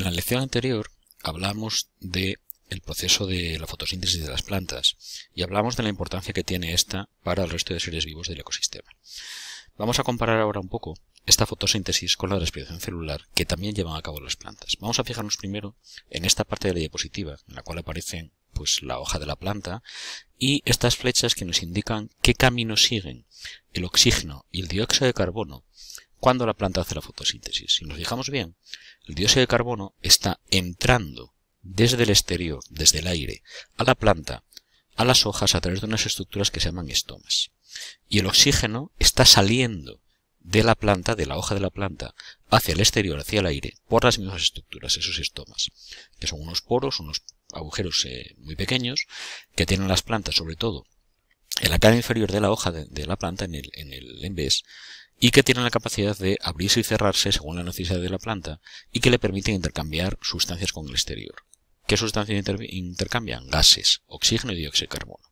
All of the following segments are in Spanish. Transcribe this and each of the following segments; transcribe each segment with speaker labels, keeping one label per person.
Speaker 1: En la lección anterior hablamos de el proceso de la fotosíntesis de las plantas y hablamos de la importancia que tiene esta para el resto de seres vivos del ecosistema. Vamos a comparar ahora un poco esta fotosíntesis con la respiración celular que también llevan a cabo las plantas. Vamos a fijarnos primero en esta parte de la diapositiva en la cual aparecen pues la hoja de la planta y estas flechas que nos indican qué camino siguen el oxígeno y el dióxido de carbono cuando la planta hace la fotosíntesis. Si nos fijamos bien, el dióxido de carbono está entrando desde el exterior, desde el aire, a la planta, a las hojas a través de unas estructuras que se llaman estomas. Y el oxígeno está saliendo de la planta, de la hoja de la planta, hacia el exterior, hacia el aire, por las mismas estructuras, esos estomas, que son unos poros, unos agujeros eh, muy pequeños, que tienen las plantas, sobre todo, en la cara inferior de la hoja de, la planta, en el, en el y que tienen la capacidad de abrirse y cerrarse según la necesidad de la planta, y que le permiten intercambiar sustancias con el exterior. ¿Qué sustancias intercambian? Gases, oxígeno y dióxido de carbono.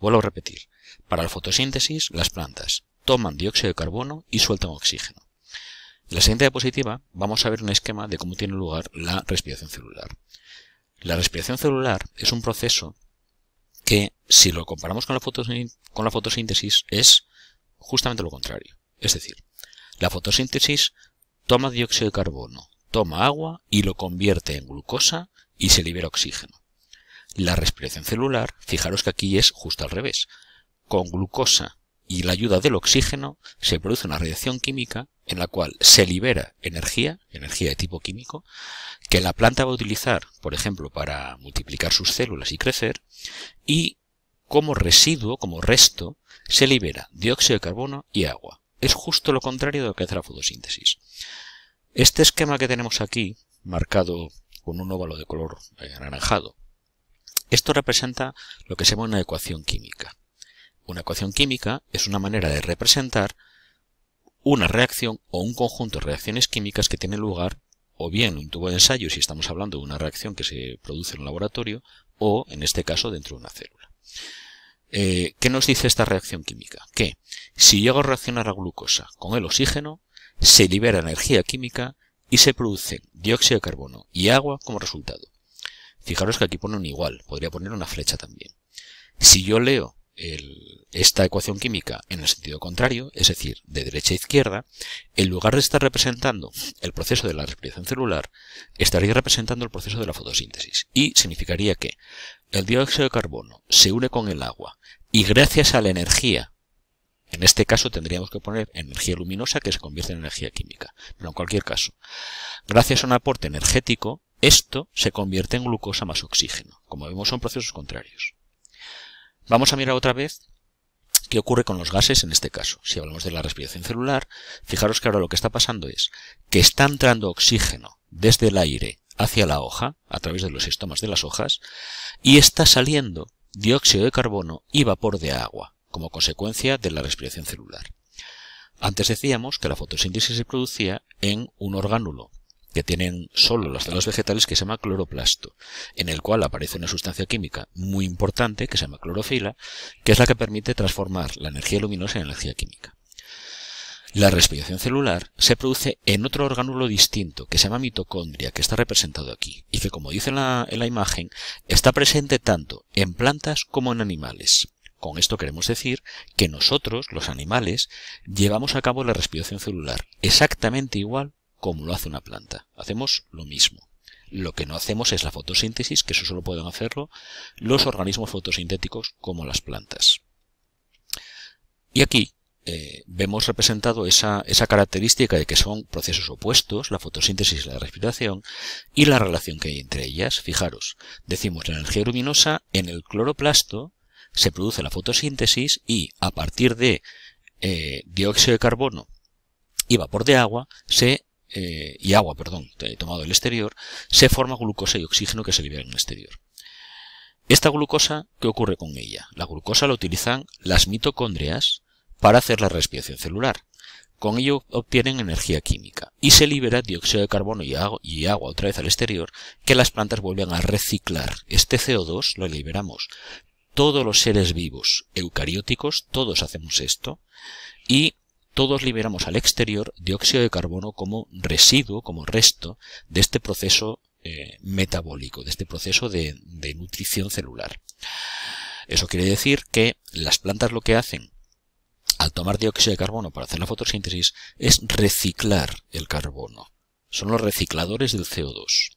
Speaker 1: Vuelvo a repetir. Para la fotosíntesis, las plantas toman dióxido de carbono y sueltan oxígeno. En la siguiente diapositiva vamos a ver un esquema de cómo tiene lugar la respiración celular. La respiración celular es un proceso que, si lo comparamos con la, fotosíntesis, es justamente lo contrario. Es decir, la fotosíntesis toma dióxido de carbono, toma agua y lo convierte en glucosa y se libera oxígeno. La respiración celular, fijaros que aquí es justo al revés. Con glucosa y la ayuda del oxígeno se produce una reacción química en la cual se libera energía, energía de tipo químico, que la planta va a utilizar, por ejemplo, para multiplicar sus células y crecer, y como residuo, como resto, se libera dióxido de carbono y agua. Es justo lo contrario de lo que hace la fotosíntesis. Este esquema que tenemos aquí, marcado con un óvalo de color anaranjado, esto representa lo que se llama una ecuación química. Una ecuación química es una manera de representar una reacción o un conjunto de reacciones químicas que tienen lugar o bien en un tubo de ensayo si estamos hablando de una reacción que se produce en un laboratorio o en este caso dentro de una célula. Eh, ¿Qué nos dice esta reacción química? Que si llego a reaccionar la glucosa con el oxígeno, se libera energía química y se producen dióxido de carbono y agua como resultado. Fijaros que aquí pone un igual, podría poner una flecha también. Si yo leo esta ecuación química en el sentido contrario, es decir, de derecha a izquierda, en lugar de estar representando el proceso de la respiración celular, estaría representando el proceso de la fotosíntesis. Y significaría que el dióxido de carbono se une con el agua y gracias a la energía, en este caso tendríamos que poner energía luminosa que se convierte en energía química, pero en cualquier caso, gracias a un aporte energético, esto se convierte en glucosa más oxígeno. Como vemos son procesos contrarios. Vamos a mirar otra vez qué ocurre con los gases en este caso. Si hablamos de la respiración celular, fijaros que ahora lo que está pasando es que está entrando oxígeno desde el aire hacia la hoja, a través de los estomas de las hojas, y está saliendo dióxido de carbono y vapor de agua, como consecuencia de la respiración celular. Antes decíamos que la fotosíntesis se producía en un orgánulo que tienen solo las células vegetales que se llama cloroplasto, en el cual aparece una sustancia química muy importante que se llama clorofila, que es la que permite transformar la energía luminosa en energía química. La respiración celular se produce en otro orgánulo distinto que se llama mitocondria, que está representado aquí, y que como dice en la, en la imagen, está presente tanto en plantas como en animales. Con esto queremos decir que nosotros, los animales, llevamos a cabo la respiración celular exactamente igual como lo hace una planta. Hacemos lo mismo. Lo que no hacemos es la fotosíntesis, que eso solo pueden hacerlo los organismos fotosintéticos como las plantas. Y aquí eh, vemos representado esa, característica de que son procesos opuestos, la fotosíntesis y la respiración, y la relación que hay entre ellas. Fijaros, decimos la energía luminosa en el cloroplasto se produce la fotosíntesis y a partir de eh, dióxido de carbono y vapor de agua se eh, y agua, perdón, tomado del exterior, se forma glucosa y oxígeno que se libera en el exterior. Esta glucosa, ¿qué ocurre con ella? La glucosa la utilizan las mitocondrias para hacer la respiración celular. Con ello obtienen energía química y se libera dióxido de carbono y agua, y agua otra vez al exterior que las plantas vuelven a reciclar. Este CO2 lo liberamos. Todos los seres vivos eucarióticos, todos hacemos esto y todos liberamos al exterior dióxido de carbono como residuo, como resto de este proceso eh, metabólico, de este proceso de, nutrición celular. Eso quiere decir que las plantas lo que hacen al tomar dióxido de carbono para hacer la fotosíntesis es reciclar el carbono. Son los recicladores del CO2.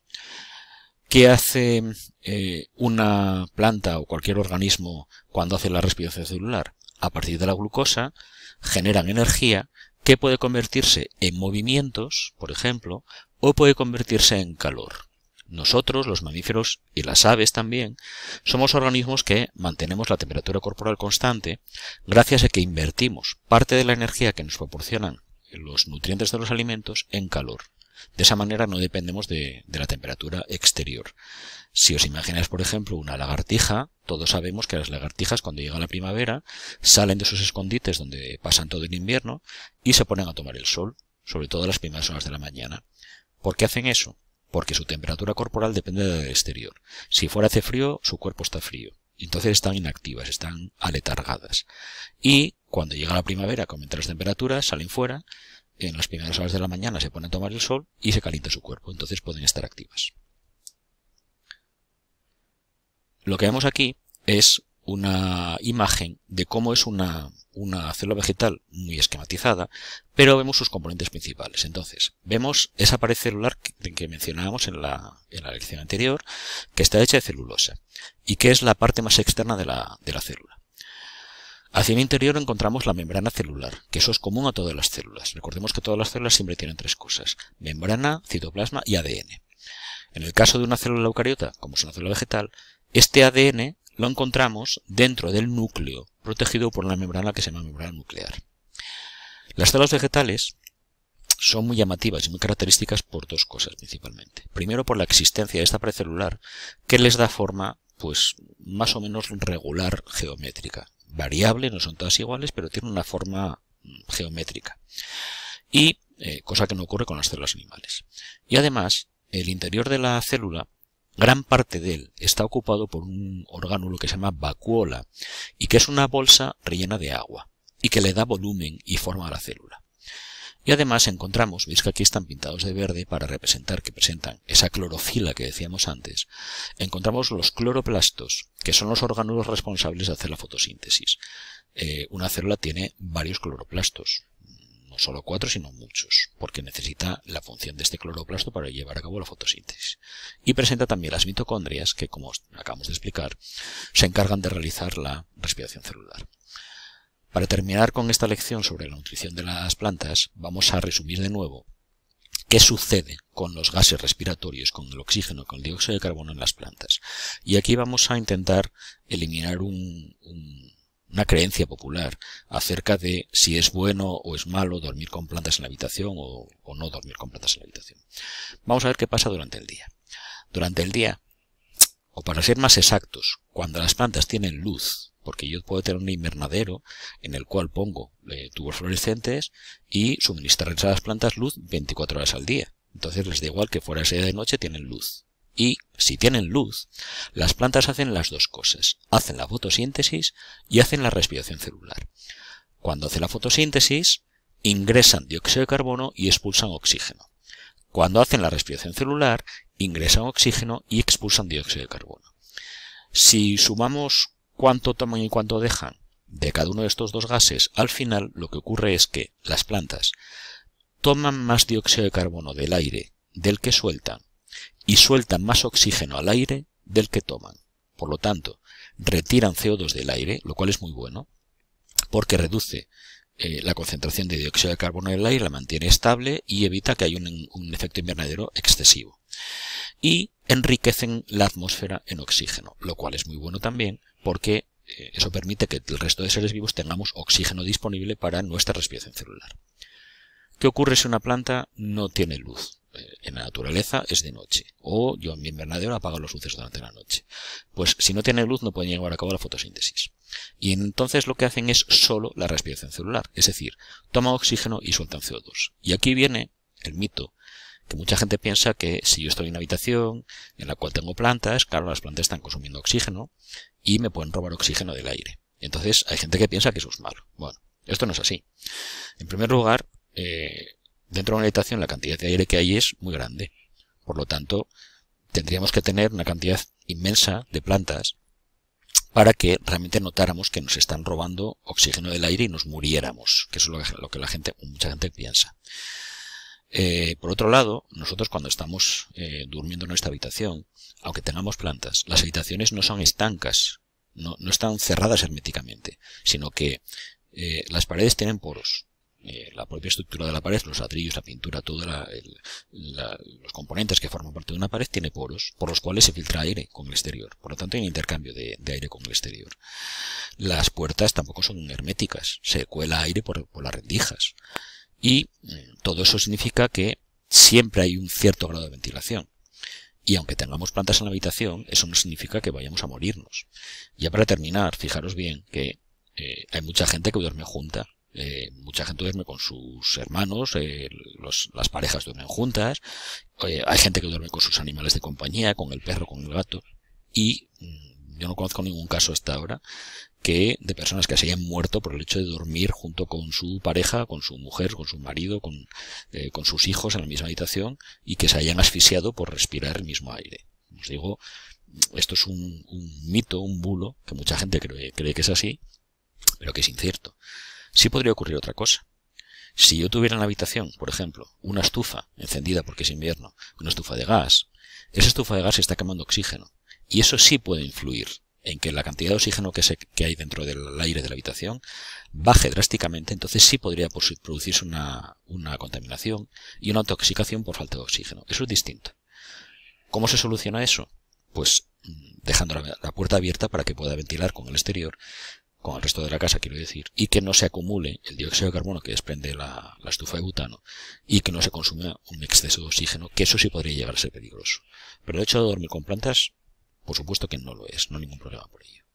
Speaker 1: ¿Qué hace eh, una planta o cualquier organismo cuando hace la respiración celular? A partir de la glucosa generan energía que puede convertirse en movimientos, por ejemplo, o puede convertirse en calor. Nosotros, los mamíferos y las aves también, somos organismos que mantenemos la temperatura corporal constante gracias a que invertimos parte de la energía que nos proporcionan los nutrientes de los alimentos en calor. De esa manera no dependemos de, la temperatura exterior. Si os imagináis, por ejemplo, una lagartija, todos sabemos que las lagartijas cuando llega la primavera salen de sus escondites donde pasan todo el invierno y se ponen a tomar el sol, sobre todo las primeras horas de la mañana. ¿Por qué hacen eso? Porque su temperatura corporal depende del exterior. Si fuera hace frío, su cuerpo está frío. Entonces están inactivas, están aletargadas. Y cuando llega la primavera, aumentan las temperaturas, salen fuera en las primeras horas de la mañana se pone a tomar el sol y se calienta su cuerpo, entonces pueden estar activas. Lo que vemos aquí es una imagen de cómo es una, una célula vegetal muy esquematizada, pero vemos sus componentes principales. Entonces, vemos esa pared celular que, que mencionábamos en la, en la lección anterior, que está hecha de celulosa, y que es la parte más externa de la, de la célula. Hacia el interior encontramos la membrana celular, que eso es común a todas las células. Recordemos que todas las células siempre tienen tres cosas, membrana, citoplasma y ADN. En el caso de una célula eucariota, como es una célula vegetal, este ADN lo encontramos dentro del núcleo, protegido por una membrana que se llama membrana nuclear. Las células vegetales son muy llamativas y muy características por dos cosas principalmente. Primero por la existencia de esta pared celular que les da forma pues más o menos regular geométrica variable, no son todas iguales, pero tienen una forma mm, geométrica. Y eh, cosa que no ocurre con las células animales. Y además, el interior de la célula, gran parte de él está ocupado por un orgánulo que se llama vacuola y que es una bolsa rellena de agua y que le da volumen y forma a la célula. Y además encontramos, veis que aquí están pintados de verde para representar que presentan esa clorofila que decíamos antes, encontramos los cloroplastos, que son los órganos responsables de hacer la fotosíntesis. Eh, una célula tiene varios cloroplastos, no solo cuatro, sino muchos, porque necesita la función de este cloroplasto para llevar a cabo la fotosíntesis. Y presenta también las mitocondrias, que como acabamos de explicar, se encargan de realizar la respiración celular. Para terminar con esta lección sobre la nutrición de las plantas, vamos a resumir de nuevo qué sucede con los gases respiratorios, con el oxígeno, con el dióxido de carbono en las plantas. Y aquí vamos a intentar eliminar una creencia popular acerca de si es bueno o es malo dormir con plantas en la habitación o, o no dormir con plantas en la habitación. Vamos a ver qué pasa durante el día. Durante el día, o para ser más exactos, cuando las plantas tienen luz, porque yo puedo tener un invernadero en el cual pongo eh, tubos fluorescentes y suministrarles a las plantas luz 24 horas al día. Entonces les da igual que fuera ese de noche tienen luz. Y si tienen luz, las plantas hacen las dos cosas. Hacen la fotosíntesis y hacen la respiración celular. Cuando hacen la fotosíntesis, ingresan dióxido de carbono y expulsan oxígeno. Cuando hacen la respiración celular, ingresan oxígeno y expulsan dióxido de carbono. Si sumamos cuánto toman y cuánto dejan de cada uno de estos dos gases, al final lo que ocurre es que las plantas toman más dióxido de carbono del aire del que sueltan y sueltan más oxígeno al aire del que toman. Por lo tanto, retiran CO2 del aire, lo cual es muy bueno, porque reduce eh, la concentración de dióxido de carbono en el aire, la mantiene estable y evita que haya un, un efecto invernadero excesivo. Y enriquecen la atmósfera en oxígeno, lo cual es muy bueno también porque eh, eso permite que el resto de seres vivos tengamos oxígeno disponible para nuestra respiración celular. ¿Qué ocurre si una planta no tiene luz? En la naturaleza es de noche, o yo en mi invernadero apago los luces durante la noche. Pues si no tiene luz no pueden llevar a cabo la fotosíntesis. Y entonces lo que hacen es solo la respiración celular, es decir, toman oxígeno y sueltan CO2. Y aquí viene el mito que mucha gente piensa que si yo estoy en una habitación en la cual tengo plantas, claro, las plantas están consumiendo oxígeno y me pueden robar oxígeno del aire. Entonces hay gente que piensa que eso es malo. Bueno, Esto no es así. En primer lugar, eh, dentro de una habitación la cantidad de aire que hay es muy grande. Por lo tanto, tendríamos que tener una cantidad inmensa de plantas para que realmente notáramos que nos están robando oxígeno del aire y nos muriéramos, que eso es lo que la gente, mucha gente piensa. Eh, por otro lado, nosotros cuando estamos eh, durmiendo en nuestra habitación, aunque tengamos plantas, las habitaciones no son estancas, no, están cerradas herméticamente, sino que eh, las paredes tienen poros. Eh, la propia estructura de la pared, los ladrillos, la pintura, todos los componentes que forman parte de una pared tiene poros, por los cuales se filtra aire con el exterior. Por lo tanto, hay un intercambio de, aire con el exterior. Las puertas tampoco son herméticas, se cuela aire por, las rendijas. Y eh, todo eso significa que siempre hay un cierto grado de ventilación. Y aunque tengamos plantas en la habitación, eso no significa que vayamos a morirnos. Ya para terminar, fijaros bien que eh, hay mucha gente que duerme junta. Eh, mucha gente duerme con sus hermanos, eh, las parejas duermen juntas, hay gente que duerme con sus animales de compañía, con el perro, con el gato, y mm, yo no conozco ningún caso hasta ahora que de personas que se hayan muerto por el hecho de dormir junto con su pareja, con su mujer, con su marido, con, con sus hijos en la misma habitación y que se hayan asfixiado por respirar el mismo aire. Os digo, esto es un, mito, un bulo, que mucha gente cree, cree que es así, pero que es incierto. Sí podría ocurrir otra cosa. Si yo tuviera en la habitación, por ejemplo, una estufa encendida porque es invierno, una estufa de gas, esa estufa de gas está quemando oxígeno. Y eso sí puede influir en que la cantidad de oxígeno que, hay dentro del aire de la habitación baje drásticamente, entonces sí podría producirse una, una contaminación y una intoxicación por falta de oxígeno. Eso es distinto. ¿Cómo se soluciona eso? Pues mm, dejando la, puerta abierta para que pueda ventilar con el exterior con el resto de la casa, quiero decir, y que no se acumule el dióxido de carbono que desprende la, estufa de butano y que no se consuma un exceso de oxígeno, que eso sí podría llegar a ser peligroso. Pero el hecho de dormir con plantas, por supuesto que no lo es, no hay ningún problema por ello.